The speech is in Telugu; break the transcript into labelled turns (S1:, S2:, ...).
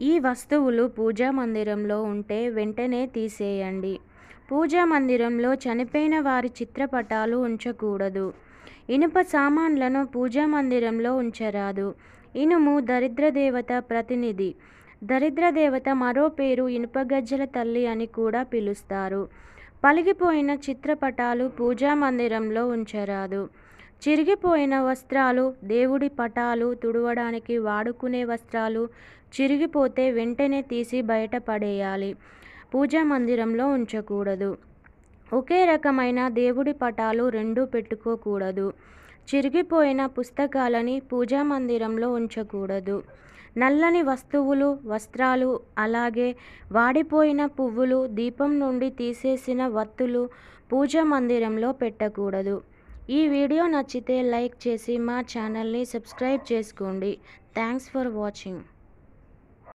S1: ఈ వస్తువులు పూజా మందిరంలో ఉంటే వెంటనే తీసేయండి. పూజా మందిరంలో చనిపోయిన వారి చిత్రపటాలు ఉంచకూడదు. ఇనుప సామాన్లను పూజా మందిరంలో ఉంచరాదు. ఇనుము దరిద్ర దేవత ప్రతినిధి. దరిద్ర దేవత మరో పేరు ఇనుపగజ్జల తల్లి అని కూడా పిలుస్తారు. పలిగిపోయిన చిత్రపటాలు పూజా మందిరంలో ఉంచరాదు. చిరిగిపోయిన వస్త్రాలు దేవుడి పటాలు తుడవడానికి వాడుకునే వస్త్రాలు చిరిగిపోతే వెంటనే తీసి బయట పడేయాలి. పూజా మందిరంలో ఉంచకూడదు. ఒకే రకమైన దేవుడి పటాలు రెండు పెట్టుకోకూడదు. చిరిగిపోయిన పుస్తకాలని పూజా మందిరంలో ఉంచకూడదు. నల్లని వస్తువులు వస్త్రాలు అలాగే వాడిపోయిన పువ్వులు దీపం నుండి తీసేసిన వత్తులు పూజా మందిరంలో పెట్టకూడదు. ఈ వీడియో నచ్చితే లైక్ చేసి మా ఛానల్ని సబ్స్క్రైబ్ చేసుకోండి. Thanks for watching.